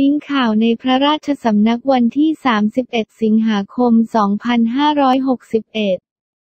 ลิงก์ข่าวในพระราชสำนักวันที่ 31 สิงหาคม 2561